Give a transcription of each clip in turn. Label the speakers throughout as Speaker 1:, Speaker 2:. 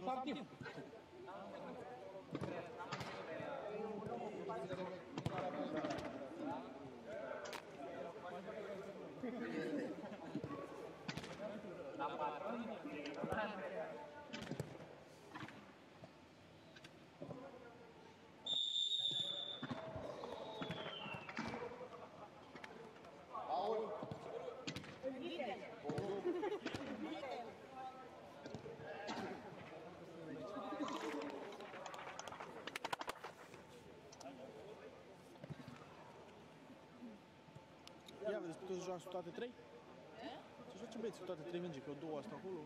Speaker 1: Красавчик! Puteți să joați cu toate trei? Să joace băieți cu toate trei mingi, că eu două astea acolo.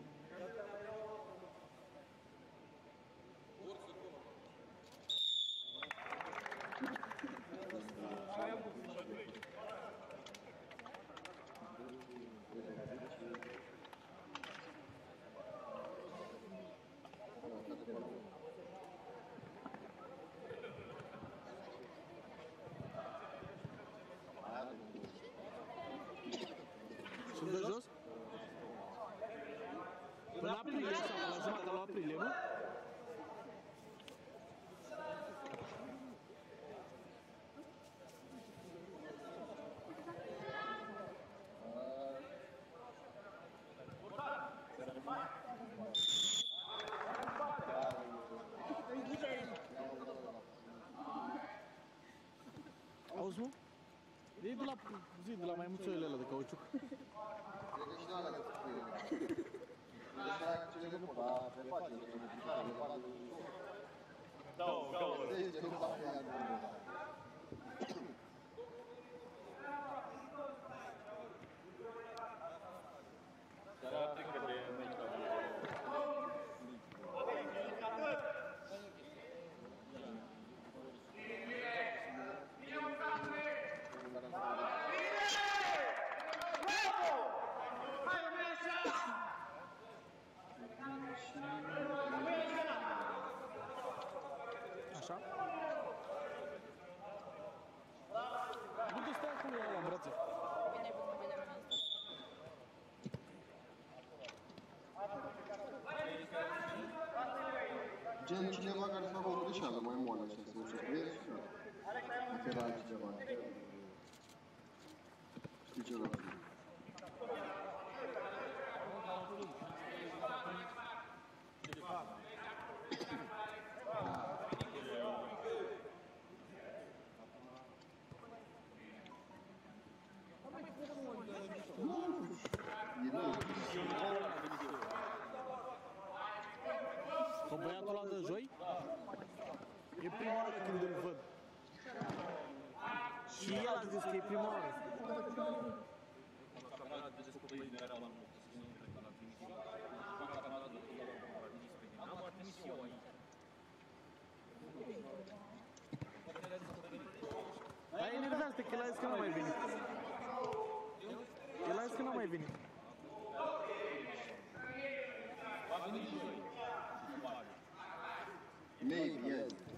Speaker 1: E de la zi, de la mai mulțoile alea de cauciuc.
Speaker 2: Cred că și de alea de Deci aia cu cele de pot, dar pe face, de picare, de pare.
Speaker 3: Două,
Speaker 2: Gen cileva care s-a văzut și ală mai moale așa să ușa pe el și era cileva. Știi
Speaker 1: prima oară când îl văd. Și el a zis că e prima oară.
Speaker 3: Campionat de descoperire era la mult. Să nu cred că l-am trimis eu. Campionatul de fotbal l-am trimis pe Dinamo, am trimis eu aici.
Speaker 1: Dar e nervează că el a zis că nu mai vine. El a zis că nu mai vine.
Speaker 3: Va veni și joi.
Speaker 2: Maybe, yes.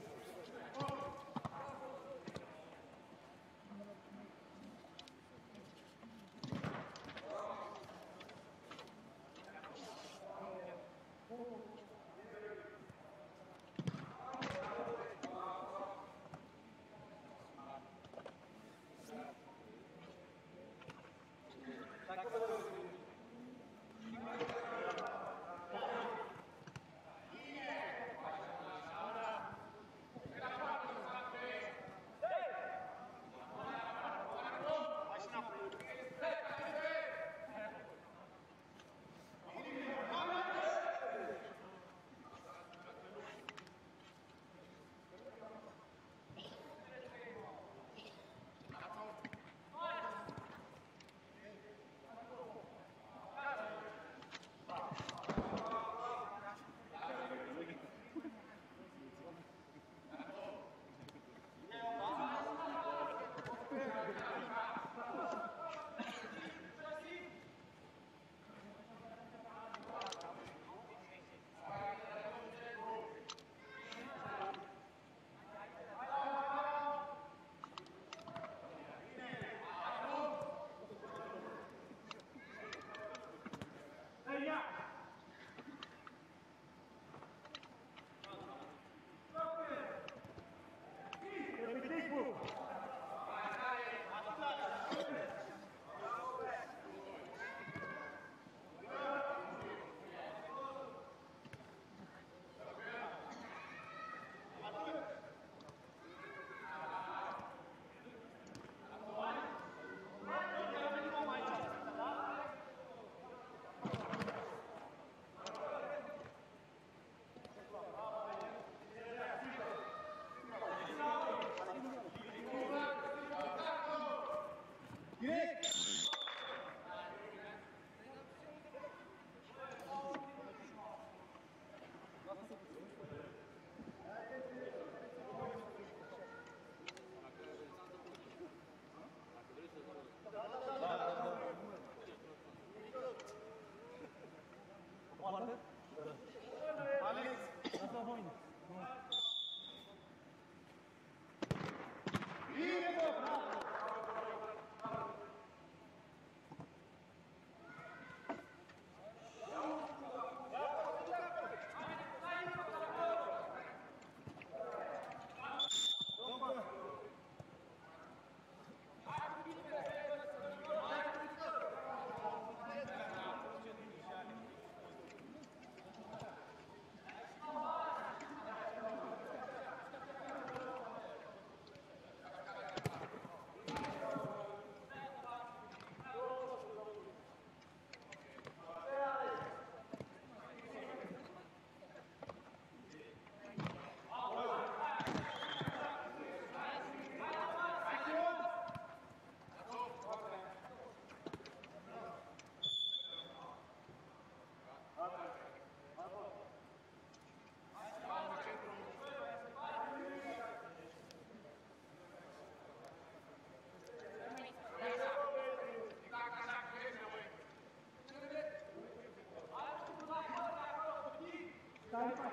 Speaker 1: Gracias.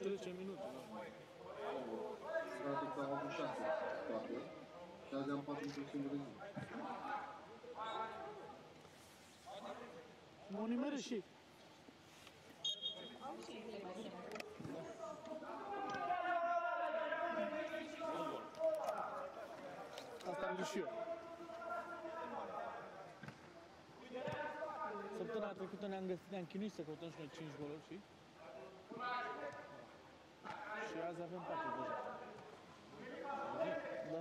Speaker 1: 13 minute, da.
Speaker 2: Arată că au avut șase toate și azi am patru într-o singură zi.
Speaker 1: Mă nimere și
Speaker 4: Au și zile mai simple.
Speaker 1: asta am zis și eu. Săptămâna trecută ne-am găsit, ne-am chinuit să căutăm și noi 5 goluri, știi? Și azi avem 4 deja. Da.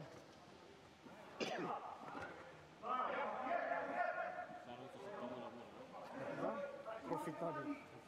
Speaker 3: S-a arătat o săptămână bună, nu?
Speaker 1: Da? Profitabil.
Speaker 3: E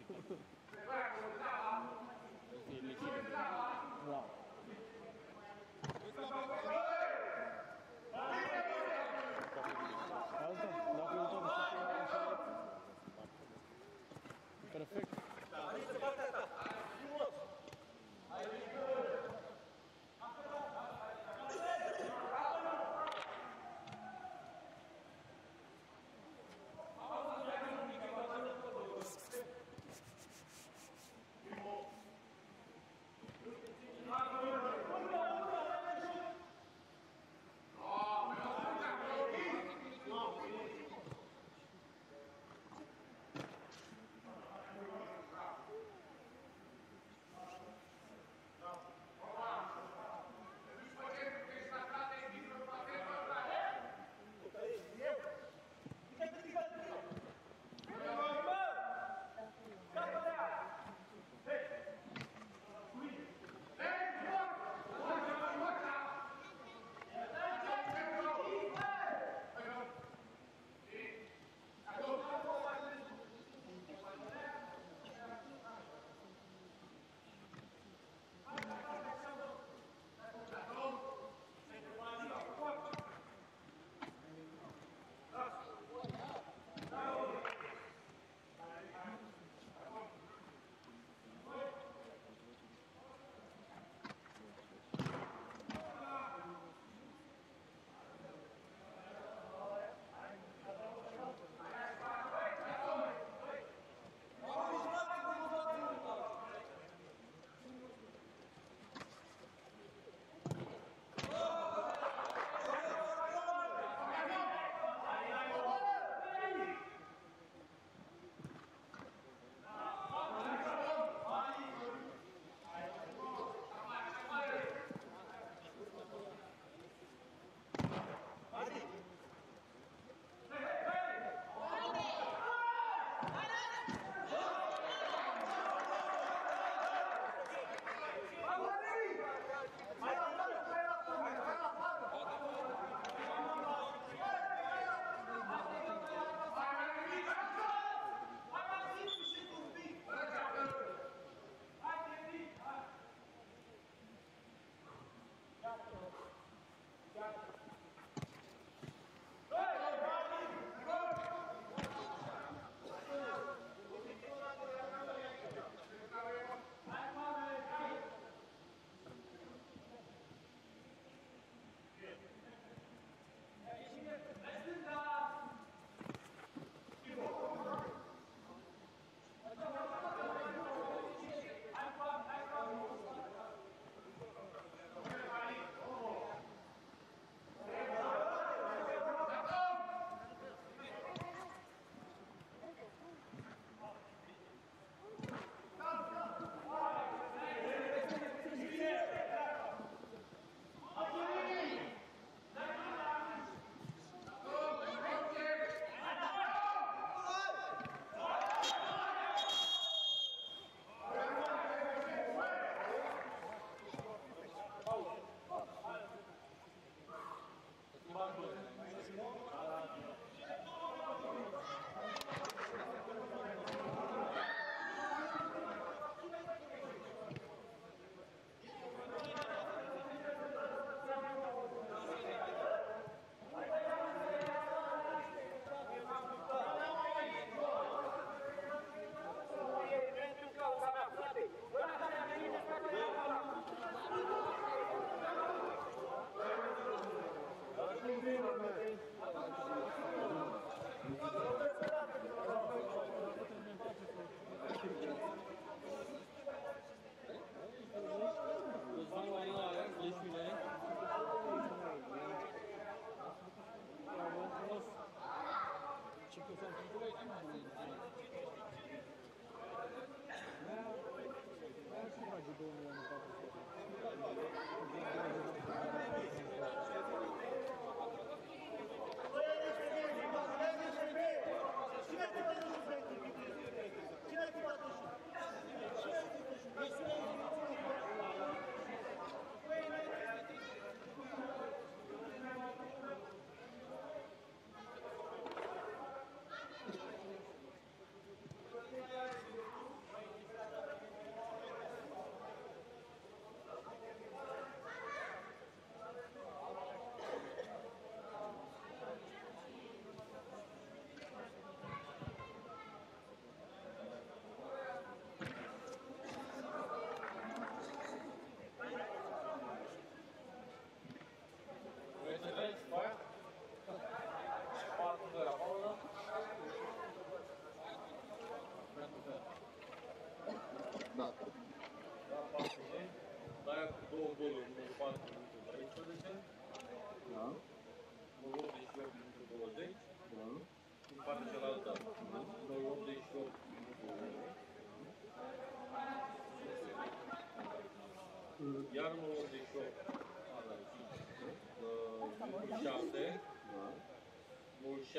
Speaker 3: 2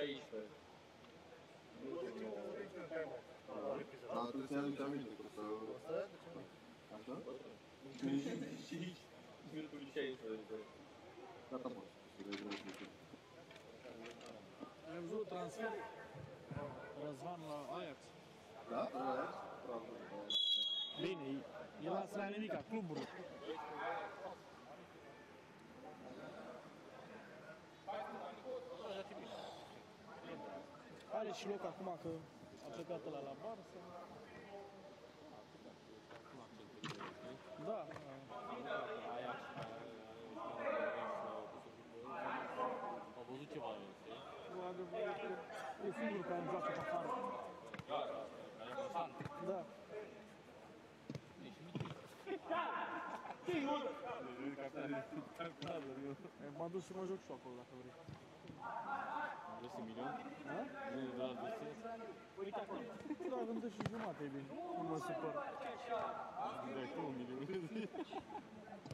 Speaker 5: unul 16, minutul 9,
Speaker 2: Da, trebuie să-i aduci aminte că să... Așa?
Speaker 5: și minutul 16.
Speaker 2: Gata, bă. Să vezi răspunsul.
Speaker 3: Am văzut transfer Răzvan la Ajax.
Speaker 2: Da? Da? Bravo.
Speaker 3: Bine, el a la nimica, clubul. Și loc acum că a plecat la la Barça. Da,
Speaker 1: Au văzut ceva în el, știi?
Speaker 3: nu adevărul că e singurul care îmi joacă pe afară.
Speaker 1: Care e constant.
Speaker 3: Da. E, M-am dus să mă joc și eu acolo dacă vrei.
Speaker 1: Am găsit milion.
Speaker 3: Da?
Speaker 1: Nu de la găsit.
Speaker 3: Da, îmi dă și jumate, e bine. Nu mă supăr.
Speaker 1: De acum un milion.
Speaker 3: Desează toată.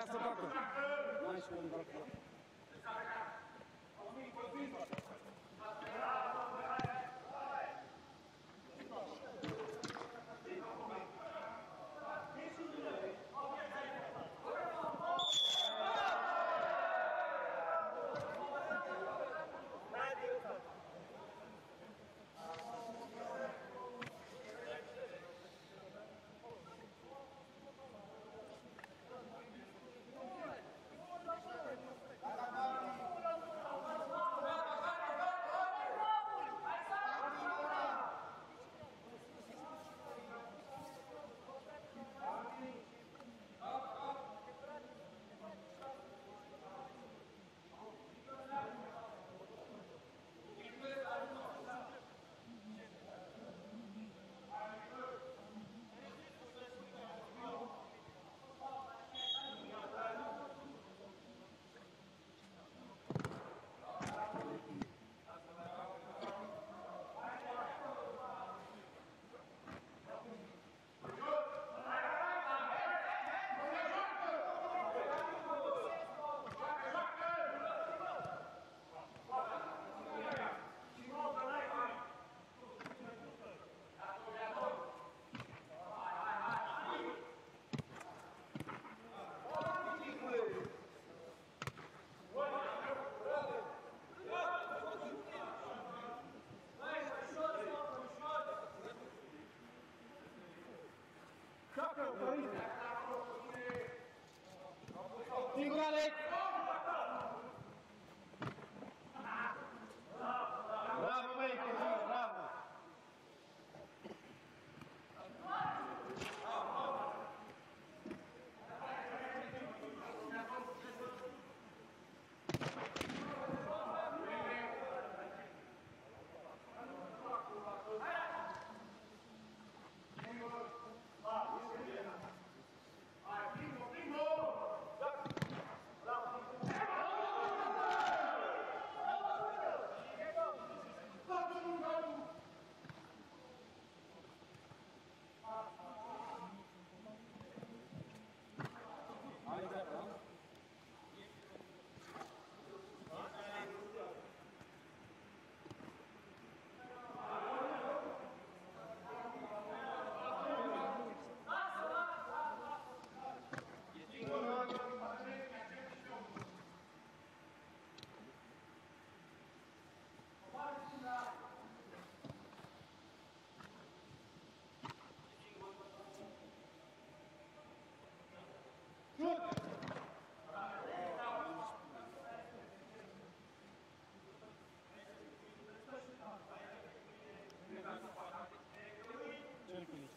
Speaker 6: abrazo para Figurale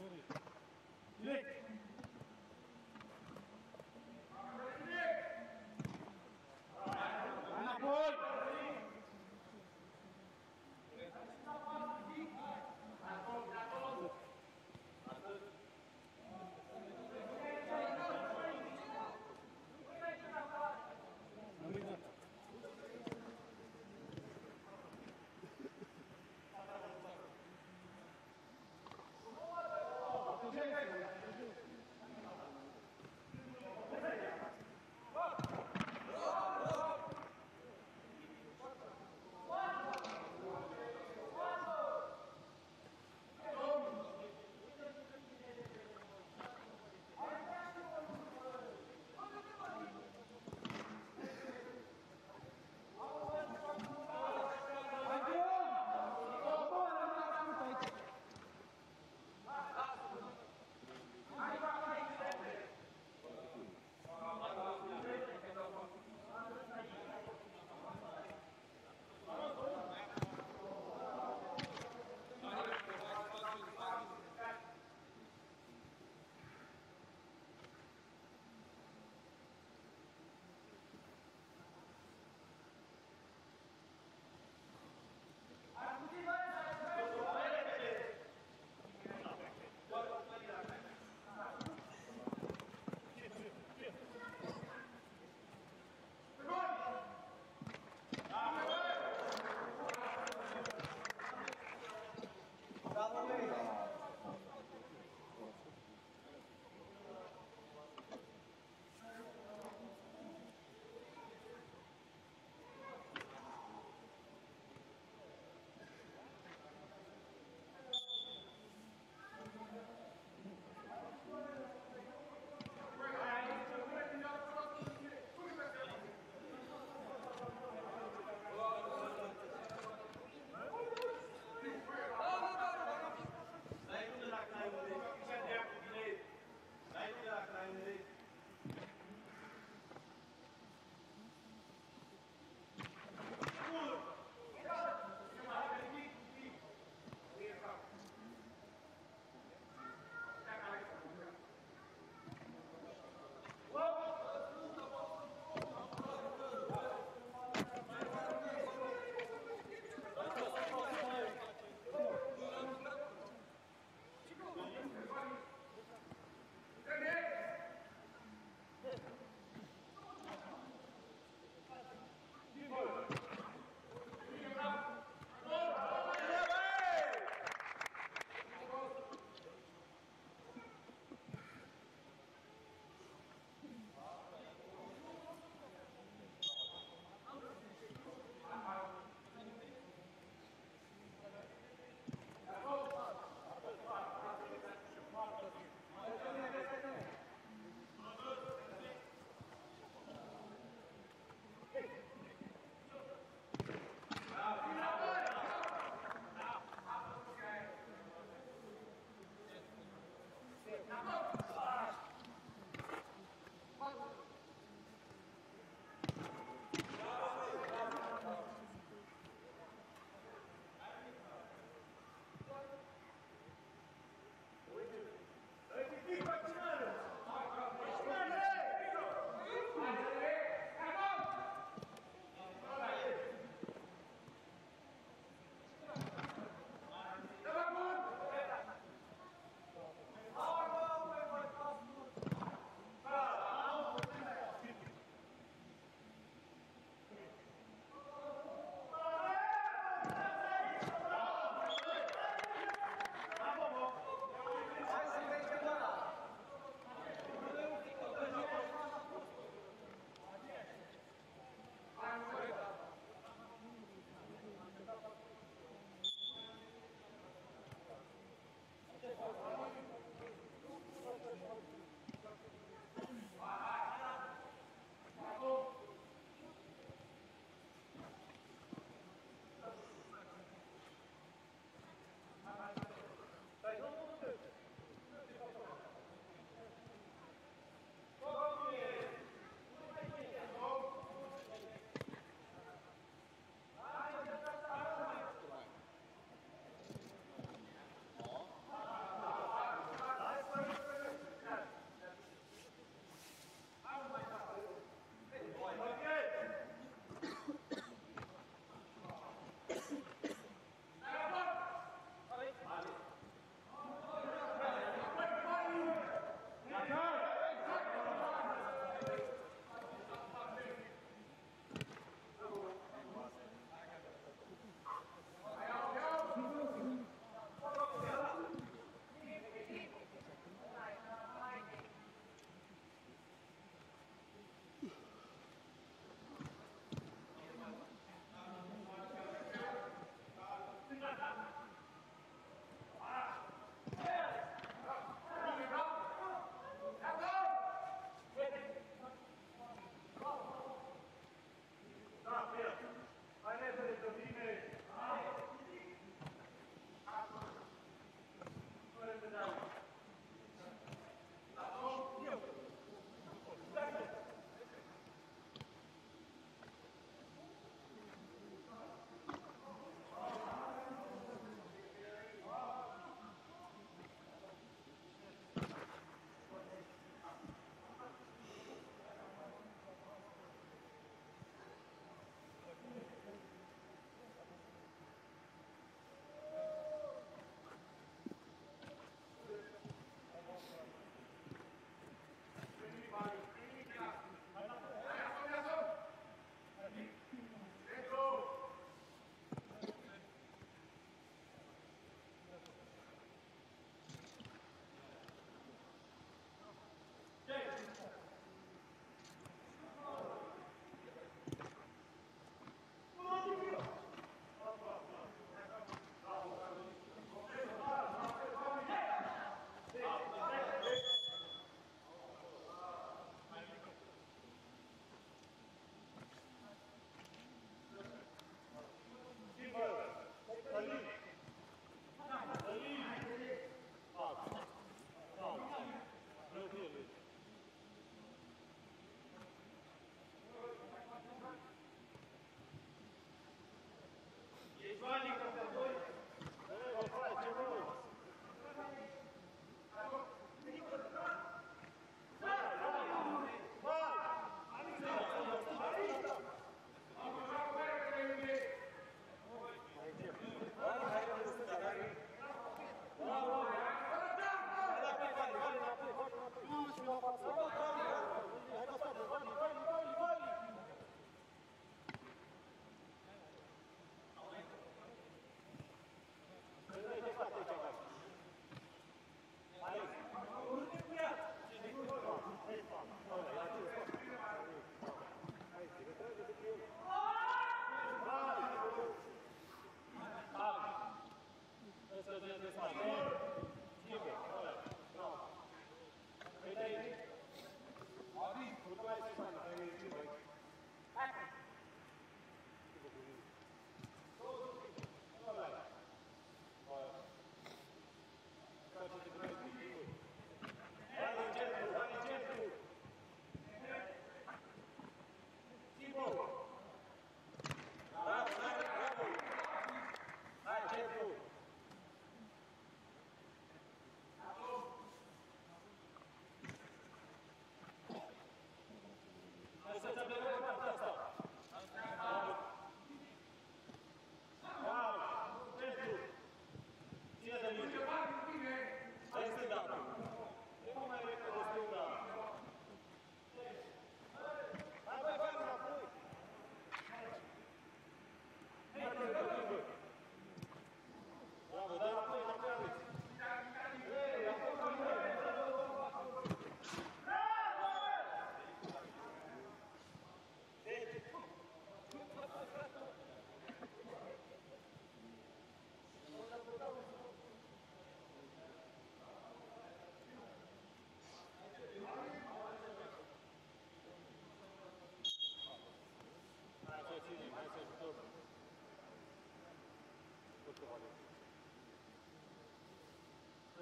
Speaker 6: City.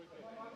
Speaker 6: quickly.